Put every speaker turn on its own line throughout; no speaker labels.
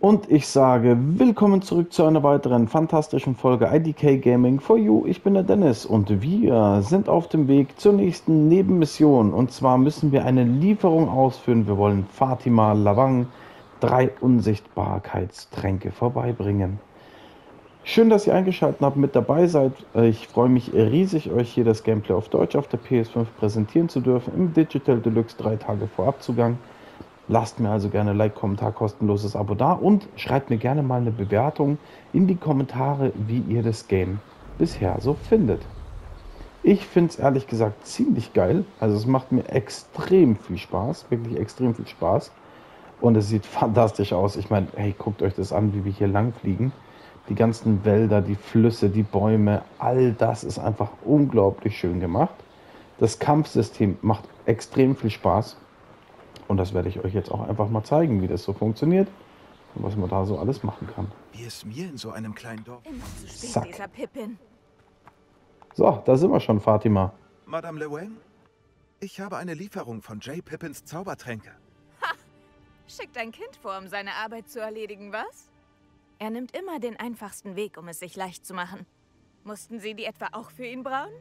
Und ich sage willkommen zurück zu einer weiteren fantastischen Folge IDK Gaming for You. Ich bin der Dennis und wir sind auf dem Weg zur nächsten Nebenmission. Und zwar müssen wir eine Lieferung ausführen. Wir wollen Fatima Lavang drei Unsichtbarkeitstränke vorbeibringen. Schön, dass ihr eingeschaltet habt, mit dabei seid. Ich freue mich riesig, euch hier das Gameplay auf Deutsch auf der PS5 präsentieren zu dürfen im Digital Deluxe drei Tage vor Abzugang. Lasst mir also gerne Like, Kommentar, kostenloses Abo da und schreibt mir gerne mal eine Bewertung in die Kommentare, wie ihr das Game bisher so findet. Ich finde es ehrlich gesagt ziemlich geil. Also es macht mir extrem viel Spaß, wirklich extrem viel Spaß. Und es sieht fantastisch aus. Ich meine, hey, guckt euch das an, wie wir hier lang fliegen. Die ganzen Wälder, die Flüsse, die Bäume, all das ist einfach unglaublich schön gemacht. Das Kampfsystem macht extrem viel Spaß. Und das werde ich euch jetzt auch einfach mal zeigen, wie das so funktioniert und was man da so alles machen kann.
Wie es mir in so einem kleinen Dorf...
Zack. So, da sind wir schon, Fatima.
Madame Lewain, ich habe eine Lieferung von J. Pippins Zaubertränke.
Ha! Schickt ein Kind vor, um seine Arbeit zu erledigen, was? Er nimmt immer den einfachsten Weg, um es sich leicht zu machen. Mussten Sie die etwa auch für ihn brauen?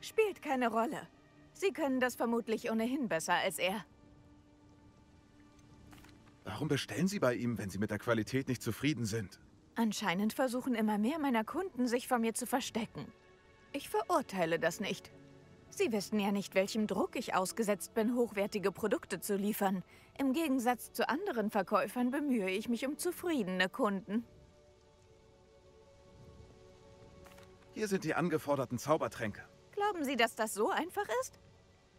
Spielt keine Rolle. Sie können das vermutlich ohnehin besser als er.
Warum bestellen Sie bei ihm, wenn Sie mit der Qualität nicht zufrieden sind?
Anscheinend versuchen immer mehr meiner Kunden, sich vor mir zu verstecken. Ich verurteile das nicht. Sie wissen ja nicht, welchem Druck ich ausgesetzt bin, hochwertige Produkte zu liefern. Im Gegensatz zu anderen Verkäufern bemühe ich mich um zufriedene Kunden.
Hier sind die angeforderten Zaubertränke.
Glauben Sie, dass das so einfach ist?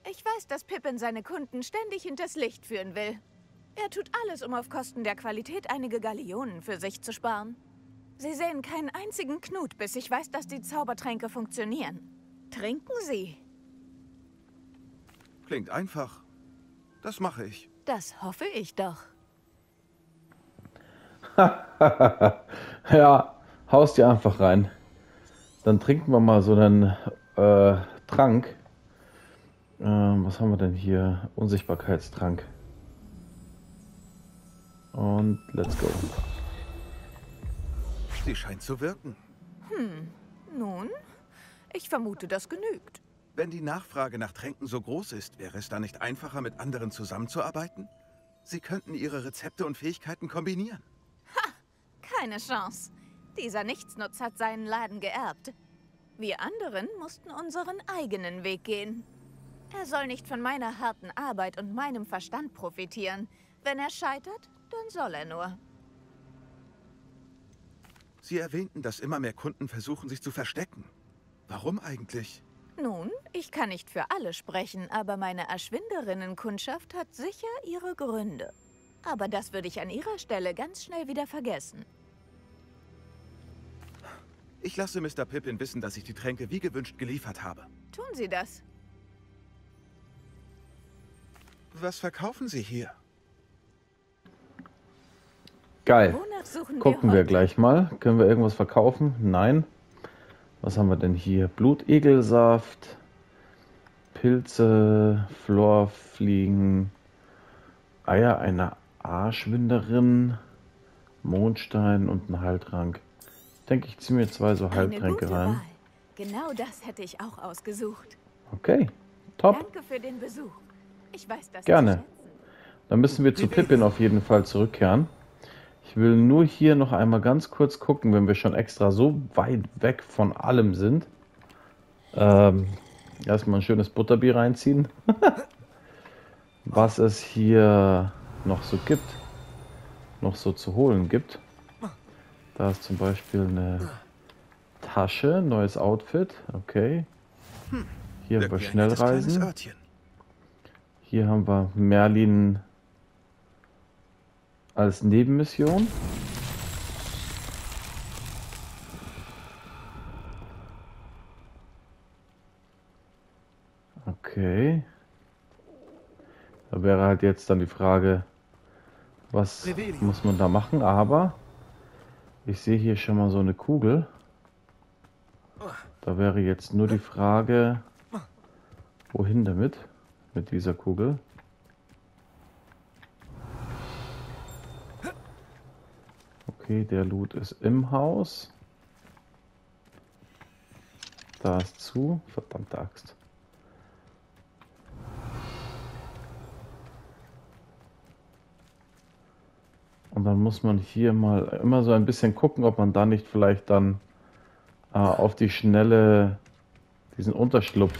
Ich weiß, dass Pippin seine Kunden ständig hinters Licht führen will. Er tut alles, um auf Kosten der Qualität einige Gallionen für sich zu sparen. Sie sehen keinen einzigen Knut, bis ich weiß, dass die Zaubertränke funktionieren. Trinken Sie.
Klingt einfach. Das mache ich.
Das hoffe ich doch.
ja, haust dir einfach rein. Dann trinken wir mal so einen äh, Trank. Ähm, was haben wir denn hier? Unsichtbarkeitstrank. Und let's go.
Sie scheint zu wirken.
Hm, nun, ich vermute, das genügt.
Wenn die Nachfrage nach Tränken so groß ist, wäre es da nicht einfacher, mit anderen zusammenzuarbeiten? Sie könnten ihre Rezepte und Fähigkeiten kombinieren.
Ha! Keine Chance. Dieser Nichtsnutz hat seinen Laden geerbt. Wir anderen mussten unseren eigenen Weg gehen. Er soll nicht von meiner harten Arbeit und meinem Verstand profitieren. Wenn er scheitert, dann soll er nur.
Sie erwähnten, dass immer mehr Kunden versuchen, sich zu verstecken. Warum eigentlich?
Nun, ich kann nicht für alle sprechen, aber meine Erschwinderinnenkundschaft hat sicher ihre Gründe. Aber das würde ich an ihrer Stelle ganz schnell wieder vergessen.
Ich lasse Mr. Pippin wissen, dass ich die Tränke wie gewünscht geliefert habe.
Tun Sie das.
Was verkaufen Sie hier?
Geil. Gucken wir, wir gleich mal. Können wir irgendwas verkaufen? Nein. Was haben wir denn hier? Blutegelsaft, Pilze, Florfliegen, Eier einer Arschwinderin, Mondstein und ein Heiltrank. Ich denke, ich ziehe mir zwei so Heiltränke rein. Wahl.
Genau das hätte ich auch ausgesucht.
Okay, top.
Danke für den Besuch. Ich weiß, dass
Gerne. Dann müssen wir zu Pippin auf jeden Fall zurückkehren. Ich will nur hier noch einmal ganz kurz gucken, wenn wir schon extra so weit weg von allem sind. Ähm, erstmal ein schönes Butterbier reinziehen. Was es hier noch so gibt. Noch so zu holen gibt. Da ist zum Beispiel eine Tasche, neues Outfit. Okay. Hier haben wir Schnellreisen. Hier haben wir Merlin als Nebenmission. Okay. Da wäre halt jetzt dann die Frage, was muss man da machen? Aber ich sehe hier schon mal so eine Kugel. Da wäre jetzt nur die Frage, wohin damit? Mit dieser Kugel. Okay, der Loot ist im Haus. Da ist zu. Verdammte Axt. Und dann muss man hier mal immer so ein bisschen gucken, ob man da nicht vielleicht dann äh, auf die Schnelle diesen Unterschlupf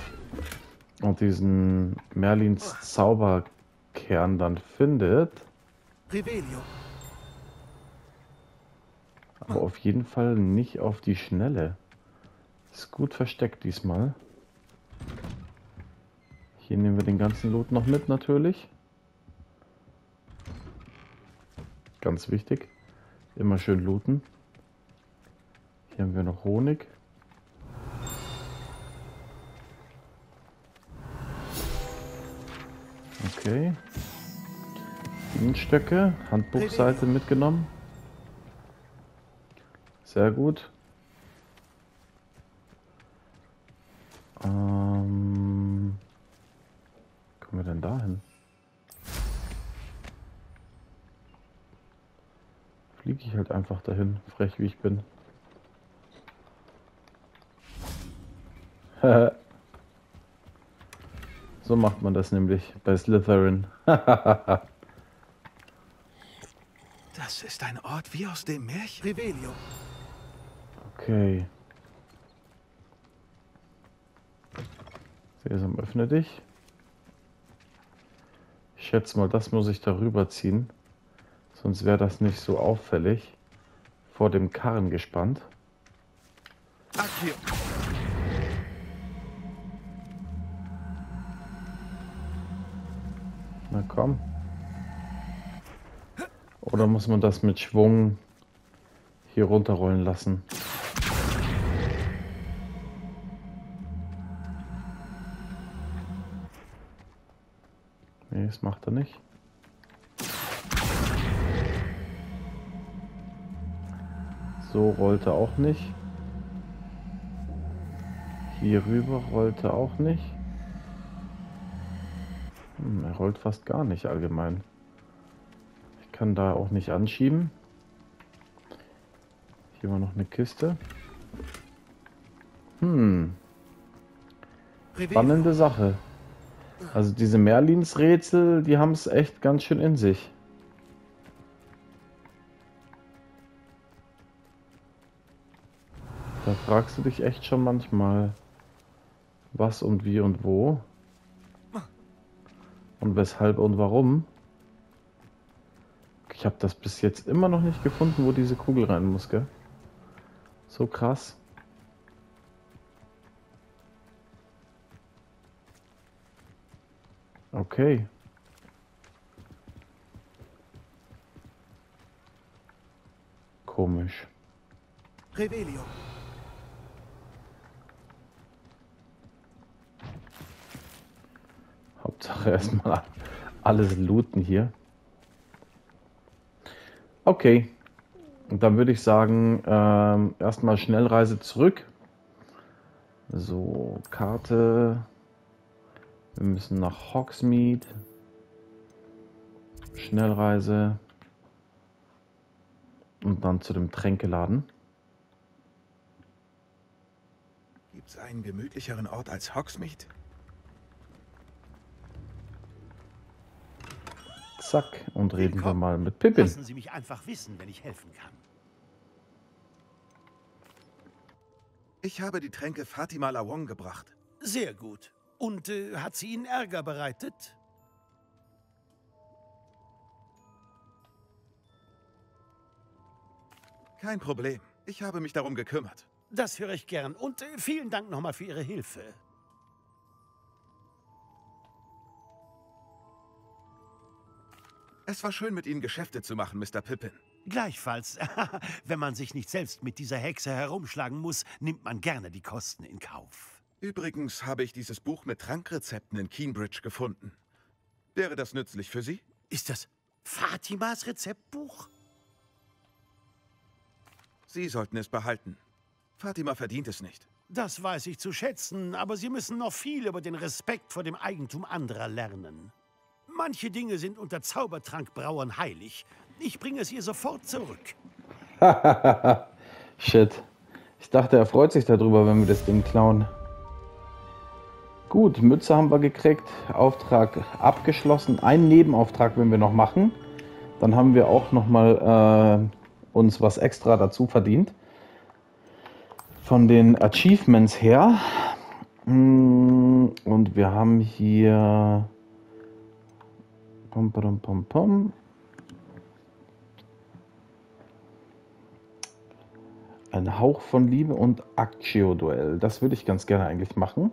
und diesen Merlins Zauberkern dann findet.
Revelio.
Aber auf jeden Fall nicht auf die Schnelle. Ist gut versteckt diesmal. Hier nehmen wir den ganzen Loot noch mit natürlich. Ganz wichtig. Immer schön looten. Hier haben wir noch Honig. Okay. Bienenstöcke, Handbuchseite mitgenommen. Sehr gut. Ähm, kommen wir denn dahin? Fliege ich halt einfach dahin, frech wie ich bin. so macht man das nämlich bei Slytherin.
das ist ein Ort wie aus dem Märchen. Revelio.
Okay. Sesam, öffne dich. Ich schätze mal, das muss ich darüber ziehen. Sonst wäre das nicht so auffällig. Vor dem Karren gespannt. Na komm. Oder muss man das mit Schwung hier runterrollen lassen? Nee, das macht er nicht. So rollte auch nicht. Hier rüber rollte auch nicht. Hm, er rollt fast gar nicht allgemein. Ich kann da auch nicht anschieben. Hier war noch eine Kiste. Hm. Spannende Sache. Also diese Merlins-Rätsel, die haben es echt ganz schön in sich. Da fragst du dich echt schon manchmal, was und wie und wo. Und weshalb und warum. Ich habe das bis jetzt immer noch nicht gefunden, wo diese Kugel rein muss, gell? So krass. Okay. Komisch.
Revelio.
Hauptsache erstmal alles looten hier. Okay. Und dann würde ich sagen, ähm, erstmal Schnellreise zurück. So, Karte. Wir müssen nach Hogsmeade. Schnellreise. Und dann zu dem Tränkeladen.
Gibt es einen gemütlicheren Ort als Hogsmeade?
Zack. Und reden wir mal mit Pippin.
Lassen Sie mich einfach wissen, wenn ich helfen kann.
Ich habe die Tränke Fatima Lawong gebracht.
Sehr gut. Und äh, hat sie Ihnen Ärger bereitet?
Kein Problem. Ich habe mich darum gekümmert.
Das höre ich gern. Und äh, vielen Dank nochmal für Ihre Hilfe.
Es war schön, mit Ihnen Geschäfte zu machen, Mr. Pippin.
Gleichfalls. Wenn man sich nicht selbst mit dieser Hexe herumschlagen muss, nimmt man gerne die Kosten in Kauf.
Übrigens habe ich dieses Buch mit Trankrezepten in Keenbridge gefunden. Wäre das nützlich für Sie?
Ist das Fatimas Rezeptbuch?
Sie sollten es behalten. Fatima verdient es nicht.
Das weiß ich zu schätzen, aber Sie müssen noch viel über den Respekt vor dem Eigentum anderer lernen. Manche Dinge sind unter Zaubertrankbrauern heilig. Ich bringe es ihr sofort zurück.
Shit. Ich dachte, er freut sich darüber, wenn wir das Ding klauen. Gut, Mütze haben wir gekriegt. Auftrag abgeschlossen. Einen Nebenauftrag wenn wir noch machen. Dann haben wir auch noch mal äh, uns was extra dazu verdient. Von den Achievements her. Mm, und wir haben hier... Pom, pom, pom, pom. Ein Hauch von Liebe und Actio-Duell. Das würde ich ganz gerne eigentlich machen.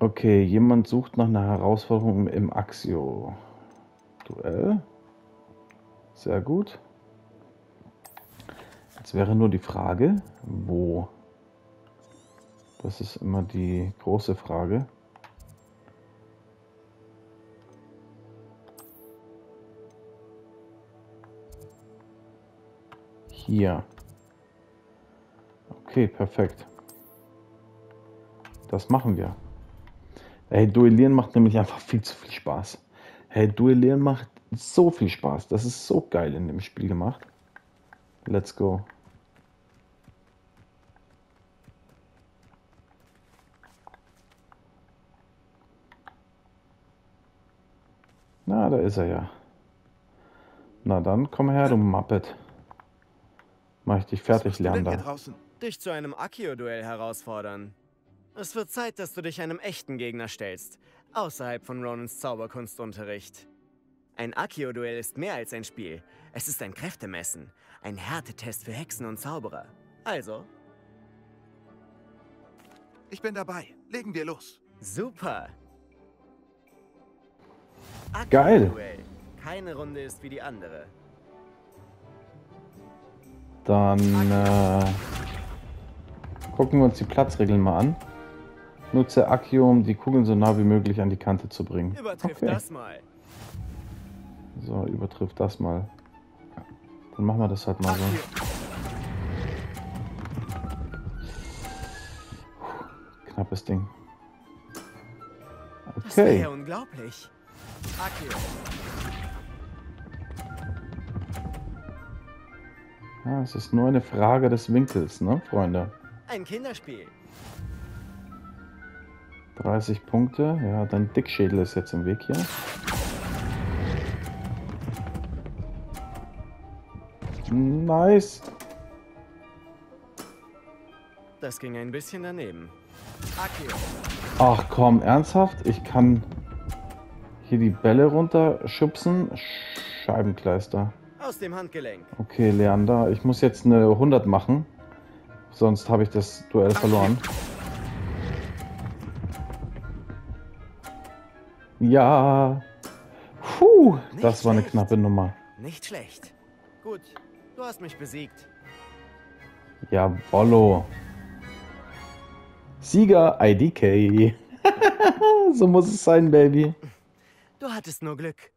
Okay, jemand sucht nach einer Herausforderung im Axio-Duell. Sehr gut. Jetzt wäre nur die Frage, wo? Das ist immer die große Frage. Hier. Okay, perfekt. Das machen wir. Hey, Duellieren macht nämlich einfach viel zu viel Spaß. Hey, Duellieren macht so viel Spaß. Das ist so geil in dem Spiel gemacht. Let's go. Na, da ist er ja. Na dann, komm her, du Muppet. Mach ich dich fertig, Leander.
Dich zu einem Akio-Duell herausfordern. Es wird Zeit, dass du dich einem echten Gegner stellst, außerhalb von Ronans Zauberkunstunterricht. Ein Akio-Duell ist mehr als ein Spiel. Es ist ein Kräftemessen, ein Härtetest für Hexen und Zauberer. Also?
Ich bin dabei. Legen wir los.
Super.
Geil.
Keine Runde ist wie die andere.
Dann äh, gucken wir uns die Platzregeln mal an. Nutze Akio, um die Kugeln so nah wie möglich an die Kante zu bringen.
Übertrifft okay. das mal.
So, übertrifft das mal. Dann machen wir das halt mal so. Knappes Ding.
Okay. Das wäre ja unglaublich. Akio.
Ja, es ist nur eine Frage des Winkels, ne, Freunde?
Ein Kinderspiel.
30 Punkte. Ja, dein Dickschädel ist jetzt im Weg hier. Nice.
Das ging ein bisschen daneben.
Ach komm, ernsthaft? Ich kann hier die Bälle runterschubsen. Scheibenkleister.
Aus dem Handgelenk.
Okay, Leander, ich muss jetzt eine 100 machen. Sonst habe ich das Duell verloren. Ja. Puh, Nicht das war eine knappe Nummer.
Nicht schlecht. Gut, du hast mich besiegt.
Jawollo. Sieger IDK. so muss es sein, Baby.
Du hattest nur Glück.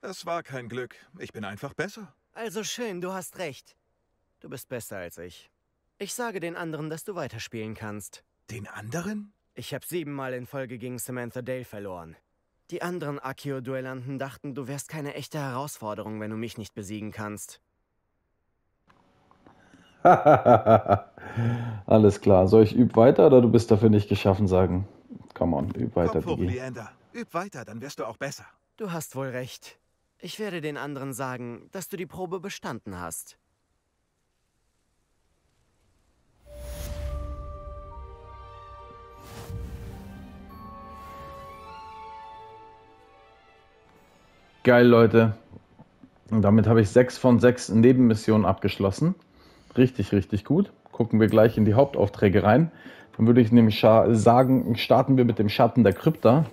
Es war kein Glück. Ich bin einfach besser.
Also schön, du hast recht. Du bist besser als ich. Ich sage den anderen, dass du weiterspielen kannst.
Den anderen?
Ich habe siebenmal in Folge gegen Samantha Dale verloren. Die anderen Akio-Duellanten dachten, du wärst keine echte Herausforderung, wenn du mich nicht besiegen kannst.
Alles klar. Soll ich üb weiter oder du bist dafür nicht geschaffen sagen? Come on, üb weiter,
Komm hoch, Leander. Üb weiter, dann wirst du auch besser.
Du hast wohl recht. Ich werde den anderen sagen, dass du die Probe bestanden hast.
Geil, Leute. Und damit habe ich sechs von sechs Nebenmissionen abgeschlossen. Richtig, richtig gut. Gucken wir gleich in die Hauptaufträge rein. Dann würde ich nämlich sagen, starten wir mit dem Schatten der Krypta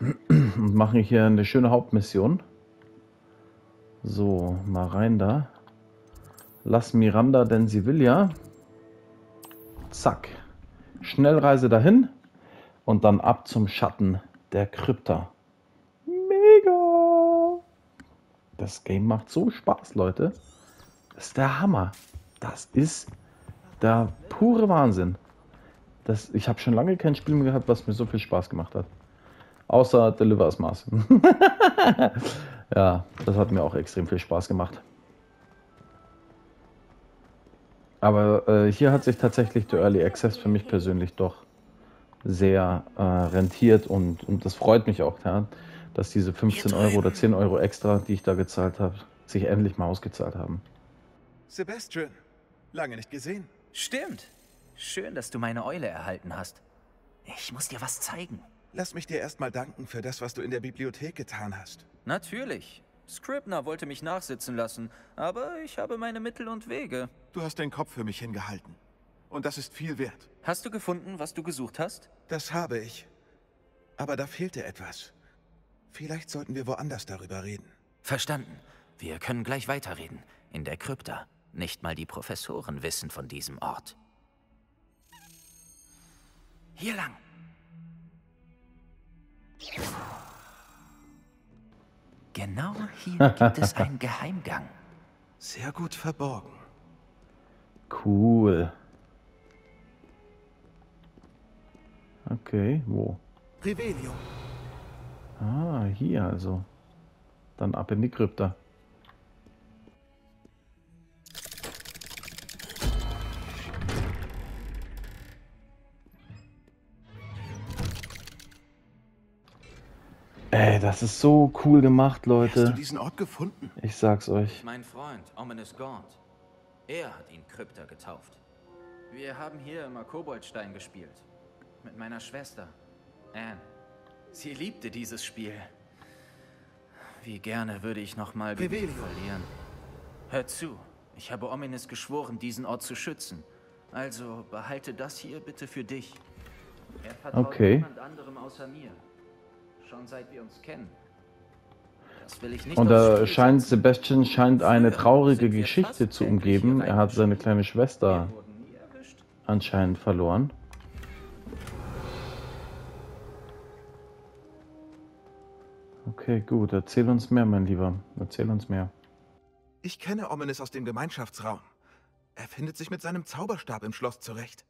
und machen hier eine schöne Hauptmission. So, mal rein da. Lass Miranda, denn sie will ja. Zack. Schnellreise dahin und dann ab zum Schatten der Krypta. Das Game macht so Spaß, Leute. Das ist der Hammer. Das ist der pure Wahnsinn. Das, ich habe schon lange kein Spiel mehr gehabt, was mir so viel Spaß gemacht hat. Außer Deliver's Mars. ja, das hat mir auch extrem viel Spaß gemacht. Aber äh, hier hat sich tatsächlich der Early Access für mich persönlich doch sehr äh, rentiert und, und das freut mich auch, ja, dass diese 15 Euro oder 10 Euro extra, die ich da gezahlt habe, sich endlich mal ausgezahlt haben.
Sebastian, lange nicht gesehen.
Stimmt. Schön, dass du meine Eule erhalten hast. Ich muss dir was zeigen.
Lass mich dir erstmal danken für das, was du in der Bibliothek getan hast.
Natürlich. Scribner wollte mich nachsitzen lassen, aber ich habe meine Mittel und Wege.
Du hast den Kopf für mich hingehalten. Und das ist viel wert.
Hast du gefunden, was du gesucht hast?
Das habe ich. Aber da fehlte etwas. Vielleicht sollten wir woanders darüber reden.
Verstanden. Wir können gleich weiterreden. In der Krypta. Nicht mal die Professoren wissen von diesem Ort. Hier lang. Genau hier gibt es einen Geheimgang.
Sehr gut verborgen.
Cool. Okay, wo?
Revelio.
Ah, hier also. Dann ab in die Krypta. Ey, das ist so cool gemacht,
Hast du
Leute.
diesen Ort gefunden?
Ich sag's euch.
Mein Freund, Ominous Gaunt. Er hat ihn Krypta getauft. Wir haben hier immer Koboldstein gespielt. Mit meiner Schwester, Anne. Sie liebte dieses Spiel. Wie gerne würde ich noch mal gegen ihn
Revelio.
verlieren. Hör zu, ich habe Ominous geschworen, diesen Ort zu schützen. Also behalte das hier bitte für dich. Er vertraut
Okay.
niemand anderem außer mir. Schon seit wir uns kennen. Das will ich nicht
Und da scheint. Sebastian scheint eine traurige Geschichte zu umgeben. Er hat seine kleine Schwester anscheinend verloren. Okay, gut. Erzähl uns mehr, mein Lieber. Erzähl uns mehr.
Ich kenne Ominous aus dem Gemeinschaftsraum. Er findet sich mit seinem Zauberstab im Schloss zurecht.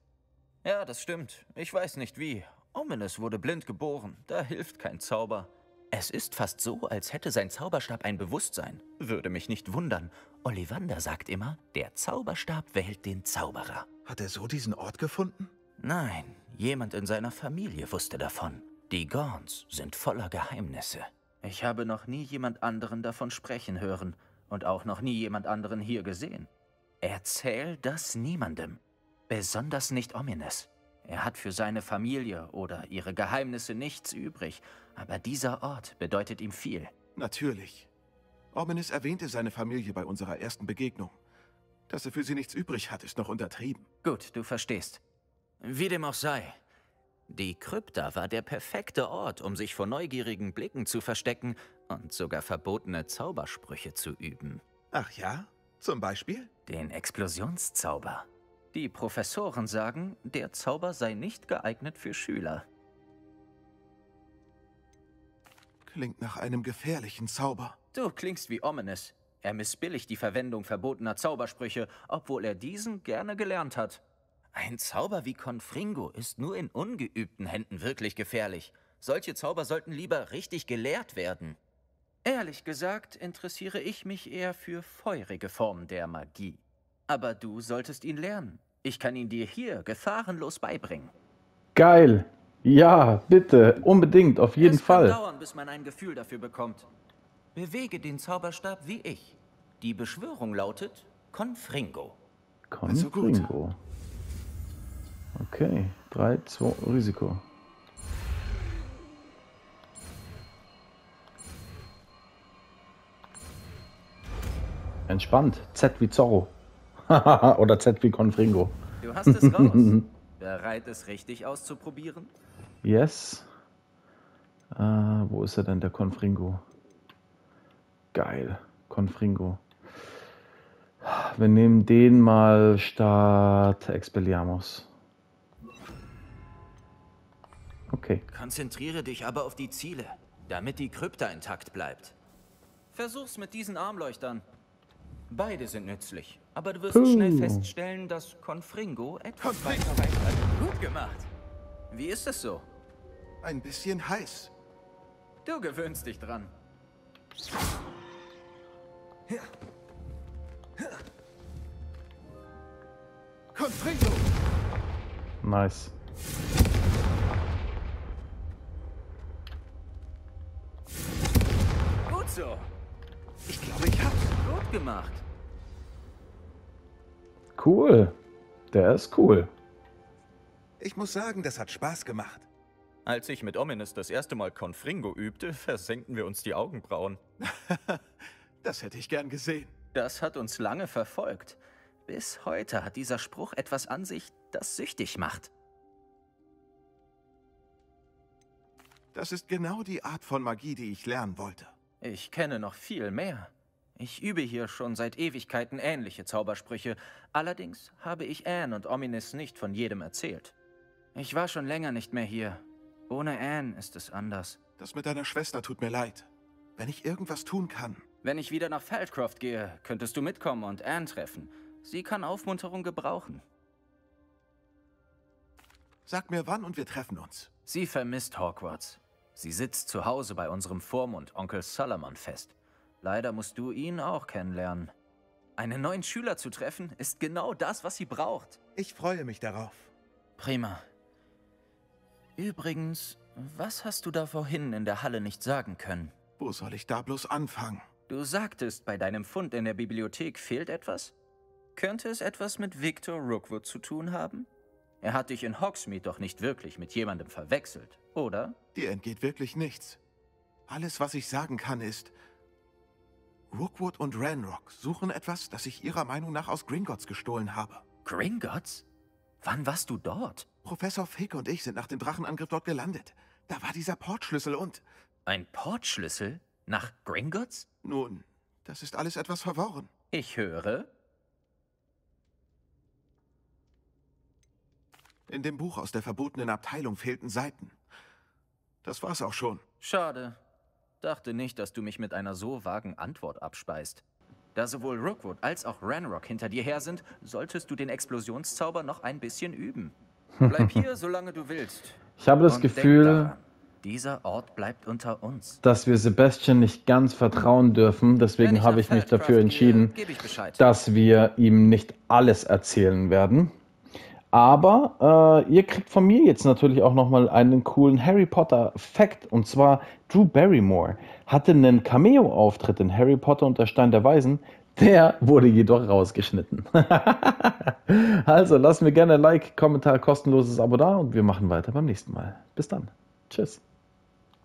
Ja, das stimmt. Ich weiß nicht wie. Ominous wurde blind geboren. Da hilft kein Zauber. Es ist fast so, als hätte sein Zauberstab ein Bewusstsein. Würde mich nicht wundern. Ollivander sagt immer, der Zauberstab wählt den Zauberer.
Hat er so diesen Ort gefunden?
Nein, jemand in seiner Familie wusste davon. Die Gorns sind voller Geheimnisse. Ich habe noch nie jemand anderen davon sprechen hören und auch noch nie jemand anderen hier gesehen. Erzähl das niemandem. Besonders nicht Ominous. Er hat für seine Familie oder ihre Geheimnisse nichts übrig, aber dieser Ort bedeutet ihm viel.
Natürlich. Ominous erwähnte seine Familie bei unserer ersten Begegnung. Dass er für sie nichts übrig hat, ist noch untertrieben.
Gut, du verstehst. Wie dem auch sei. Die Krypta war der perfekte Ort, um sich vor neugierigen Blicken zu verstecken und sogar verbotene Zaubersprüche zu üben.
Ach ja? Zum Beispiel?
Den Explosionszauber. Die Professoren sagen, der Zauber sei nicht geeignet für Schüler.
Klingt nach einem gefährlichen Zauber.
Du klingst wie Ominous. Er missbilligt die Verwendung verbotener Zaubersprüche, obwohl er diesen gerne gelernt hat. Ein Zauber wie Confringo ist nur in ungeübten Händen wirklich gefährlich. Solche Zauber sollten lieber richtig gelehrt werden. Ehrlich gesagt interessiere ich mich eher für feurige Formen der Magie. Aber du solltest ihn lernen. Ich kann ihn dir hier gefahrenlos beibringen.
Geil. Ja, bitte. Unbedingt. Auf jeden
es kann
Fall.
dauern, bis man ein Gefühl dafür bekommt. Bewege den Zauberstab wie ich. Die Beschwörung lautet Confringo.
Also gut.
Confringo. Okay. 3, 2, Risiko. Entspannt. Z wie Zorro. Oder Z wie Confringo.
Du hast es raus. Bereit, es richtig auszuprobieren?
Yes. Äh, wo ist er denn, der Confringo? Geil. Confringo. Wir nehmen den mal statt Expelliarmus. Okay.
Konzentriere dich aber auf die Ziele, damit die Krypta intakt bleibt. Versuch's mit diesen Armleuchtern. Beide sind nützlich, aber du wirst
Puh.
schnell feststellen, dass Confringo etwas weiter weg hat. Gut gemacht. Wie ist es so?
Ein bisschen heiß.
Du gewöhnst dich dran.
Confringo!
Nice.
Gemacht.
Cool. Der ist cool.
Ich muss sagen, das hat Spaß gemacht.
Als ich mit Ominous das erste Mal Confringo übte, versenkten wir uns die Augenbrauen.
Das hätte ich gern gesehen.
Das hat uns lange verfolgt. Bis heute hat dieser Spruch etwas an sich, das süchtig macht.
Das ist genau die Art von Magie, die ich lernen wollte.
Ich kenne noch viel mehr. Ich übe hier schon seit Ewigkeiten ähnliche Zaubersprüche. Allerdings habe ich Anne und Ominous nicht von jedem erzählt. Ich war schon länger nicht mehr hier. Ohne Anne ist es anders.
Das mit deiner Schwester tut mir leid. Wenn ich irgendwas tun kann.
Wenn ich wieder nach Feldcroft gehe, könntest du mitkommen und Anne treffen. Sie kann Aufmunterung gebrauchen.
Sag mir wann und wir treffen uns.
Sie vermisst Hogwarts. Sie sitzt zu Hause bei unserem Vormund Onkel Solomon fest. Leider musst du ihn auch kennenlernen. Einen neuen Schüler zu treffen, ist genau das, was sie braucht.
Ich freue mich darauf.
Prima. Übrigens, was hast du da vorhin in der Halle nicht sagen können?
Wo soll ich da bloß anfangen?
Du sagtest, bei deinem Fund in der Bibliothek fehlt etwas? Könnte es etwas mit Victor Rookwood zu tun haben? Er hat dich in Hogsmeade doch nicht wirklich mit jemandem verwechselt, oder?
Dir entgeht wirklich nichts. Alles, was ich sagen kann, ist... Rookwood und Ranrock suchen etwas, das ich ihrer Meinung nach aus Gringotts gestohlen habe.
Gringotts? Wann warst du dort?
Professor Fick und ich sind nach dem Drachenangriff dort gelandet. Da war dieser Portschlüssel und...
Ein Portschlüssel? Nach Gringotts?
Nun, das ist alles etwas verworren.
Ich höre.
In dem Buch aus der verbotenen Abteilung fehlten Seiten. Das war's auch schon.
Schade. Dachte nicht, dass du mich mit einer so vagen Antwort abspeist. Da sowohl Rookwood als auch Ranrock hinter dir her sind, solltest du den Explosionszauber noch ein bisschen üben. Bleib hier, solange du willst.
Ich habe das
Und
Gefühl,
daran, dieser Ort bleibt unter uns.
dass wir Sebastian nicht ganz vertrauen dürfen. Deswegen habe ich mich dafür entschieden, dass wir ihm nicht alles erzählen werden. Aber äh, ihr kriegt von mir jetzt natürlich auch nochmal einen coolen Harry Potter Fact. Und zwar Drew Barrymore hatte einen Cameo-Auftritt in Harry Potter und der Stein der Weisen. Der wurde jedoch rausgeschnitten. also lasst mir gerne ein Like, Kommentar, kostenloses Abo da und wir machen weiter beim nächsten Mal. Bis dann. Tschüss.